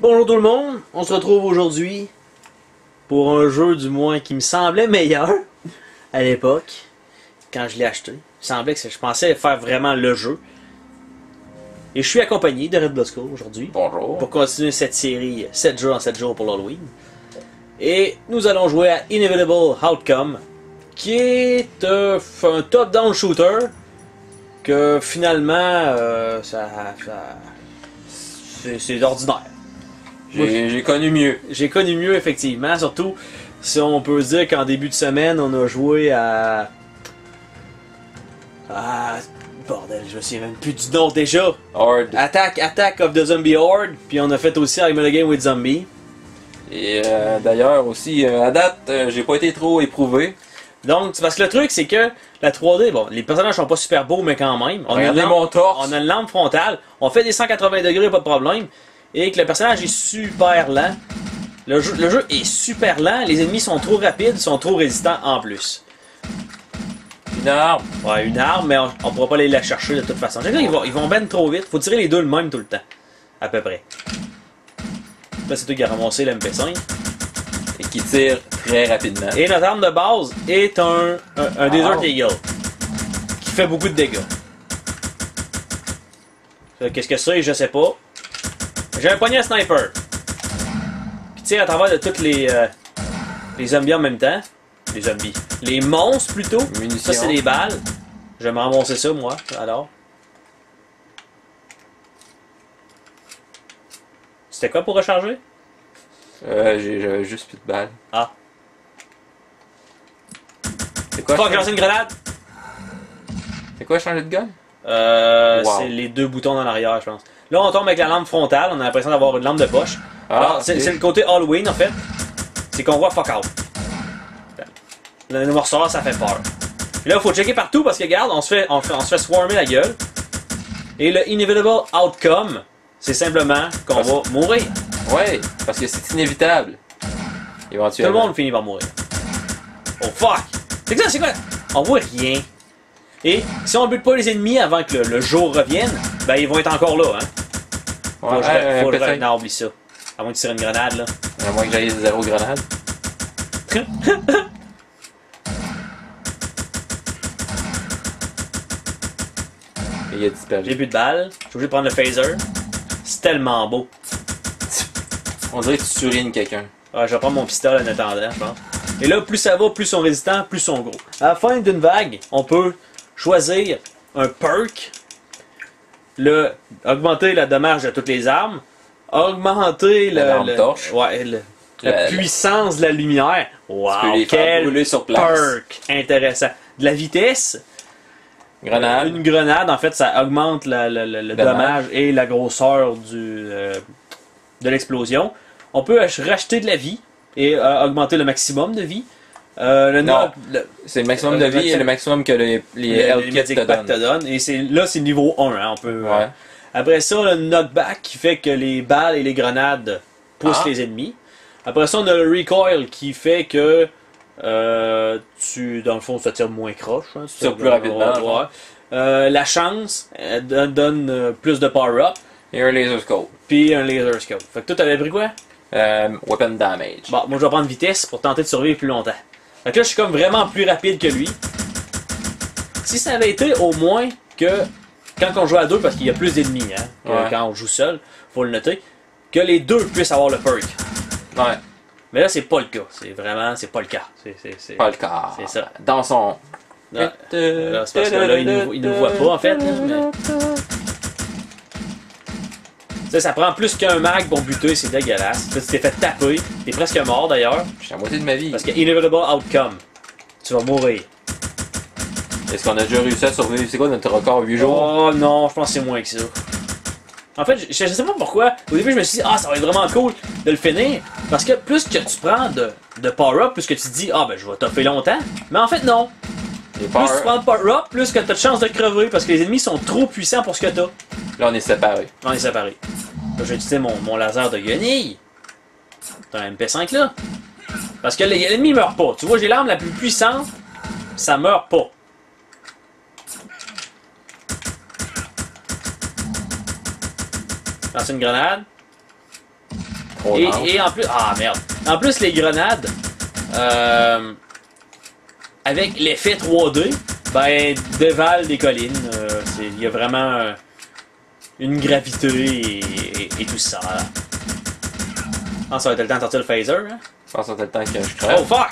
Bonjour tout le monde, on se retrouve aujourd'hui pour un jeu du moins qui me semblait meilleur à l'époque quand je l'ai acheté. Il semblait que je pensais faire vraiment le jeu. Et je suis accompagné de Red Blood School aujourd'hui Bonjour. pour continuer cette série 7 jours en 7 jours pour l'Halloween. Et nous allons jouer à Inevitable Outcome qui est euh, un top-down shooter que finalement euh, ça, ça- c'est ordinaire. J'ai connu mieux. J'ai connu mieux, effectivement. Surtout si on peut se dire qu'en début de semaine, on a joué à. à. Bordel, je me souviens même plus du nom déjà. Horde. Attack, Attack of the Zombie Horde. Puis on a fait aussi I'm in a Game with Zombie. Et euh, d'ailleurs aussi, euh, à date, euh, j'ai pas été trop éprouvé. Donc, parce que le truc, c'est que la 3D, bon, les personnages sont pas super beaux, mais quand même. On a, une Regardez lampe, mon torse. on a une lampe frontale. On fait des 180 degrés, pas de problème. Et que le personnage est super lent. Le jeu, le jeu est super lent. Les ennemis sont trop rapides, sont trop résistants en plus. Une arme. Ouais, une arme, mais on, on pourra pas aller la chercher de toute façon. Ils vont, ils vont ben trop vite. Faut tirer les deux le même tout le temps. À peu près. Là, c'est toi qui as ramassé l'MP5. Et qui tire très rapidement. Et notre arme de base est un, un, un Desert. Eagle. Qui fait beaucoup de dégâts. Qu'est-ce que c'est, je sais pas. J'ai un poignet sniper. Qui tire à travers de toutes les, euh, les zombies en même temps. Les zombies. Les monstres plutôt. Munitions. Ça, c'est des balles. Je vais me ramasser ça, moi, alors. C'était quoi pour recharger? Euh, j'ai j'avais juste plus de balles. Ah. C'est quoi, Fuck, lancer une grenade! c'est quoi changer de gun? Euh, Wow. c'est les deux boutons dans l'arrière, je pense. Là, on tombe avec la lampe frontale. On a l'impression d'avoir une lampe de poche. Alors, c'est le côté Halloween, en fait. C'est qu'on voit fuck out. Le noirceur, ça fait peur. Puis là, il faut checker partout parce que, regarde, on se fait, on, se fait swarmer la gueule. Et le inevitable outcome, c'est simplement qu'on Parce- va mourir. Ouais, parce que c'est inévitable. Tout le Éventuellement. monde finit par mourir. Oh fuck! C'est que ça, c'est quoi? On voit rien. Et si on bute pas les ennemis avant que le, le jour revienne, ben ils vont être encore là, hein. Faut Ouais, euh, faut je- peut-être. Non, oublie ça. À moins que tu tires une grenade, là. À moins que j'aille zéro grenade. Il a disparu. J'ai plus de balles. Je suis obligé de prendre le phaser. C'est tellement beau. On dirait que tu surines quelqu'un. Ah, je vais prendre mon pistolet en attendant, je pense. Et là, plus ça va, plus ils sont résistants, plus ils sont gros. À la fin d'une vague, on peut choisir un perk, le, augmenter le dommage de toutes les armes, augmenter La le, lampe le- torche. ouais, le- la La- puissance de la lumière. Wow, Tu peux les faire quel brûler sur place. perk intéressant. De la vitesse, Grenade. Une grenade, en fait, ça augmente la- le Dommage. dommage et la grosseur du, euh, de l'explosion. On peut ach- racheter de la vie et euh, augmenter le maximum de vie. Euh, le Non. C'est le maximum de vie et le maximum que les, les les te donnent. te donnent. Et c'est, là, c'est niveau 1. hein, on peut, euh. Après ça, le knockback qui fait que les balles et les grenades poussent Ah. les ennemis. Après ça, on a le recoil qui fait que euh, tu, dans le fond, ça tire moins croche. Hein, Tu tires plus rapidement, Ouais. Euh, la chance elle donne, euh, plus de power-up. Et un laser scope. Puis un laser scope. Fait que toi, t'avais pris quoi? Weapon damage. Bon, moi, je vais prendre vitesse pour tenter de survivre plus longtemps. Fait que là, je suis comme vraiment plus rapide que lui. Si ça avait été au moins que quand on joue à deux, parce qu'il y a plus d'ennemis, hein, que Ouais. quand on joue seul, faut le noter, que les deux puissent avoir le perk. Ouais, Mais là, c'est pas le cas. C'est vraiment, c'est pas le cas. C'est, pas le cas. C'est ça. Dans son. Là, là, c'est parce que là, il nous, il nous voit pas, en fait. mais- sais, ça prend plus qu'un mag pour buter, c'est dégueulasse. Tu t'es fait taper. T'es presque mort, d'ailleurs. Je suis à moitié de ma vie. Parce que inevitable outcome. Tu vas mourir. Est-ce qu'on a déjà réussi à survivre? C'est quoi notre record? 8 jours? Oh non, je pense que c'est moins que ça. En fait, je, je sais pas pourquoi. Au début, je me suis dit, ah, ça va être vraiment cool de le finir. Parce que plus que tu prends de, de power-up, plus que tu te dis, ah, ben, je vais toffer longtemps. Mais en fait, non. Plus tu prends de power-up, plus que tu as de chances de crever parce que les ennemis sont trop puissants pour ce que t'as. Là, on est séparés. On est séparés. Là, j'ai utilisé mon, mon laser de guenille. T'as un MP5 là. Parce que l'ennemi meurt pas. Tu vois, j'ai l'arme la plus puissante. Ça meurt pas. Lance une grenade. Et, en plus, ah merde. En plus, les grenades, euh, avec l'effet 3D, ben, dévalent des collines. Euh, Il y a vraiment euh, une gravité et, et- et tout ça. Ah, ça va être le temps de sortir le phaser, hein? Je pense que c'était le temps que je Oh crève. fuck!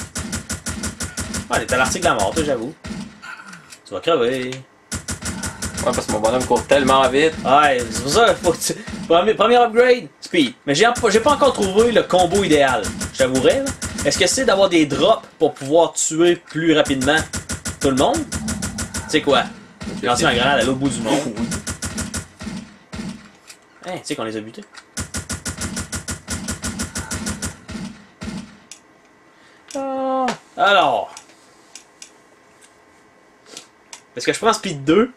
Ouais, t'es à l'article de la mort, toi, j'avoue. Tu vas crever. Ouais, parce que mon bonhomme court tellement vite. Ouais, c'est pour ça, faut que tu... premier, premier upgrade, speed. Mais j'ai pas encore trouvé le combo idéal. J'avouerais, là. Est-ce que c'est d'avoir des drops pour pouvoir tuer plus rapidement tout le monde? Tu sais quoi? J'ai lancé ma grenade à l'autre bout du monde. Oui. Hein, tu sais qu'on les a butés. Ah, alors. Est-ce que je prends Speed 2?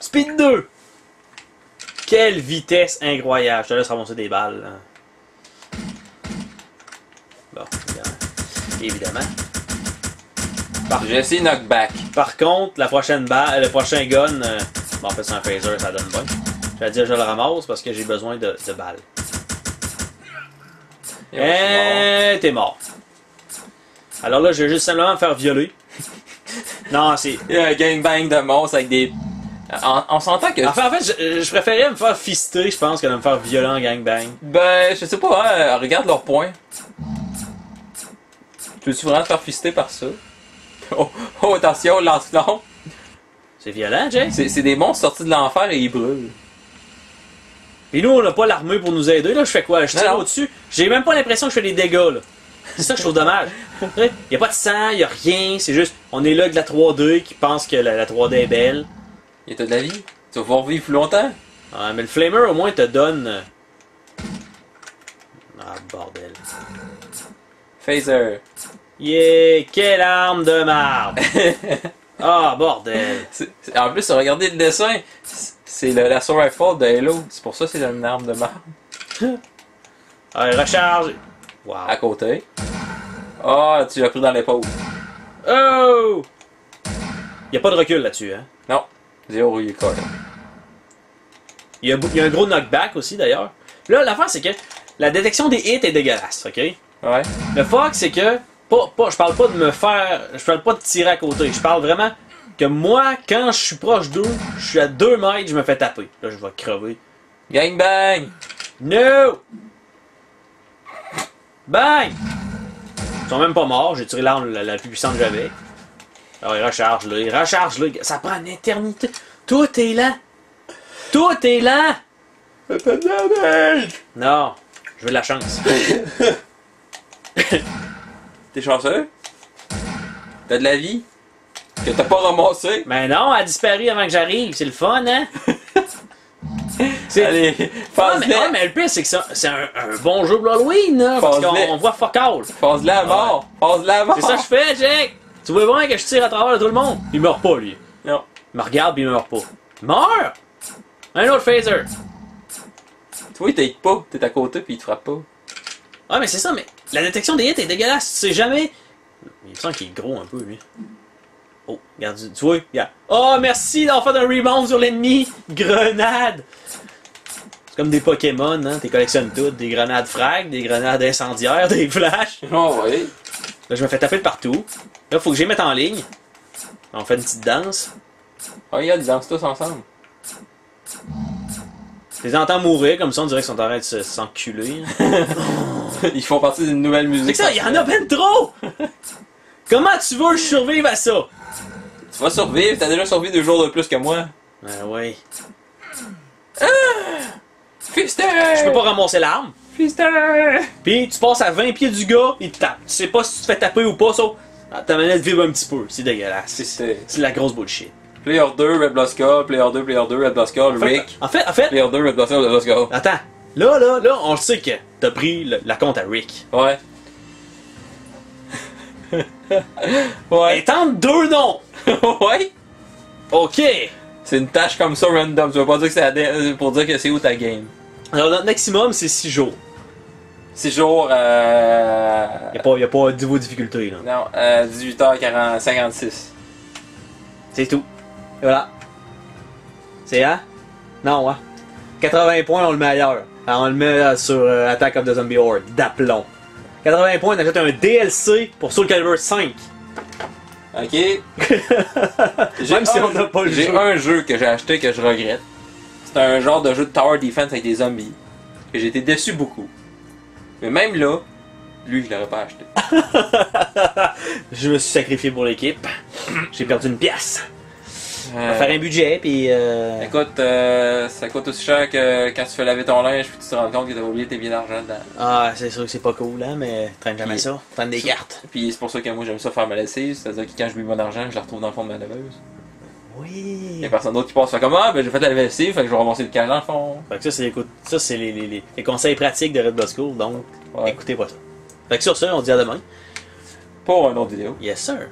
Speed 2! Quelle vitesse incroyable! Je te laisse ramasser des balles. là. Bon, évidemment. évidemment. J'ai essayé knockback. Par contre, la prochaine balle, le prochain gun, euh, bon, en fait, c'est un phaser, ça donne bon. Je vais dire, je le ramasse parce que j'ai besoin de, de balles. Et Eh, t'es mort. Alors là, je vais juste simplement me faire violer. non, c'est. mort. Il y a un gangbang de monstres avec des. On, on s'entend que. Enfin, en fait, je, je préférais me faire fister, je pense, que de me faire violer en gangbang. Ben, je sais pas, hein, regarde leurs points. Peux-tu vraiment te faire fister par ça? Oh, oh attention, lance-flamme. C'est violent, Jay. C'est des monstres sortis de l'enfer et ils brûlent. Puis nous, on n'a pas l'armée pour nous aider. Là, je fais quoi? Je tire au-dessus. J'ai même pas l'impression que je fais des dégâts, là. C'est ça que je trouve dommage. Il n'y a pas de sang, il n'y a rien. C'est juste, on est là avec la 3D qui pense que la, la 3D est belle. Et t'as de la vie? Tu vas pouvoir vivre plus longtemps? Ah, mais le flamer, au moins, te donne. euh, Ah, bordel. Phaser. Yeah, quelle arme de marbre! Ah, bordel. C'est- c'est- En plus, regardez le dessin. c'est- C'est le- la Rifle de Halo. C'est pour ça que c'est une arme de marbre. Allez, recharge. Wow. À côté. Ah, tu l'as pris dans l'épaule. Oh! Il n'y a pas de recul là-dessus, hein? Non. Zéro record. Il y, a, y a un gros knockback aussi, d'ailleurs. Là, l'affaire, c'est que la détection des hits est dégueulasse, ok? Ouais. Le fuck, c'est que. Pas, pas, je parle pas de me faire. Je parle pas de tirer à côté. Je parle vraiment que moi, quand je suis proche d'eux, je suis à 2 mètres, je me fais taper. Là, je vais crever. Gangbang! No! Bang! Ils sont même pas morts, j'ai tiré l'arme la, la plus puissante que j'avais. Alors, il recharge là, il recharge là. Ça prend une éternité. Tout est lent. Tout est lent! Non, je veux de la chance. T'es chanceux? T'as de la vie? Que t'as pas ramassé? Mais non, elle a disparu avant que j'arrive. C'est le fun, hein? C'est. Allez, passe-le! mais, ah, mais le pire, c'est que c'est un, un bon jeu pour l'Halloween, là, parce qu'on voit fuck all. Passe-le à mort! Passe-le à mort! C'est ça que je fais, Jack! Tu vois vraiment que je tire à travers tout le monde? Il meurt pas, lui. Non. Il me regarde puis il meurt pas. Il meurt! Un autre phaser! Tu vois, il t'aide pas. T'es à côté puis il te frappe pas. Ah, mais c'est ça, mais la détection des hits est dégueulasse. Tu sais jamais. Il me semble qu'il est gros un peu, lui. Oh, regarde, tu- tu vois, regarde. Oh, merci d'avoir fait un rebound sur l'ennemi! Grenade! C'est comme des Pokémon, hein? Tu collectionnes toutes. Des grenades frag, des grenades incendiaires, des flashs. Oh, oui. Là, je me fais taper de partout. Là, faut que je les mette en ligne. On fait une petite danse. Oh, regarde, ils dansent tous ensemble. Je les entends mourir, comme ça, on dirait qu'ils sont en train de se- s'enculer. Ils font partie d'une nouvelle musique. C'est ça, il y en a ben trop! Comment tu veux que je survive à ça? Tu vas survivre, t'as déjà survécu deux jours de plus que moi. Ben oui. Fister! Je peux pas ramasser l'arme. Fister! Puis tu passes à 20 pieds du gars, il te tape. Tu sais pas si tu te fais taper ou pas, ça. Ah, Ta manette vibre un petit peu. C'est dégueulasse. C'est de la grosse bullshit. Player 2, Red Skull, Player 2, Player 2, Red fait, Rick. en fait, en fait, Player 2, Red Skull, Red Skull. attends. Là, là, là, on le sait que t'as pris le- la compte à Rick. Ouais. Et ouais. tente deux noms. ouais. OK. C'est une tâche comme ça random. Tu vas pas dire que c'est dé- pour dire que c'est où ta game. Alors, notre maximum, c'est 6 jours. 6 jours, euh... Y a pas, y a pas de niveau de difficulté, là. Non, euh, 18h40, 56. C'est tout. Et voilà. C'est hein? Non, hein? 80 points, on le meilleur. Alors, on le met euh, sur euh, Attack of the Zombie Horde, d'aplomb. 80 points, on achète un DLC pour Soul Calibur 5. Ok. J'ai Même si on n'a pas le J'ai jeu. un jeu que j'ai acheté que je regrette. C'est un genre de jeu de tower defense avec des zombies. Que j'ai été déçu beaucoup. Mais même là, lui, je l'aurais pas acheté. Je me suis sacrifié pour l'équipe. J'ai perdu une pièce. On va faire un budget, puis. Euh... Écoute, euh, ça coûte aussi cher que quand tu fais laver ton linge puis tu te rends compte que t'as oublié tes billets d'argent dedans. Ah, c'est sûr que c'est pas cool, hein, mais traîne jamais Puis- ça. Traîne des cartes. Puis c'est pour ça que moi j'aime ça faire ma lessive, c'est-à-dire que quand je mets mon argent, je la retrouve dans le fond de ma laveuse. Il y Oui. a personne d'autre qui passe, fait comme ah ben j'ai fait la lessive, fait que je vais ramasser le cash dans le fond. Fait que ça, c'est écoute, ça, c'est les, les, les, les conseils pratiques de Red Blood School, donc Ouais. écoutez pas ça. Fait que sur ça, on se dit à demain. Pour un autre vidéo. Yes, sir.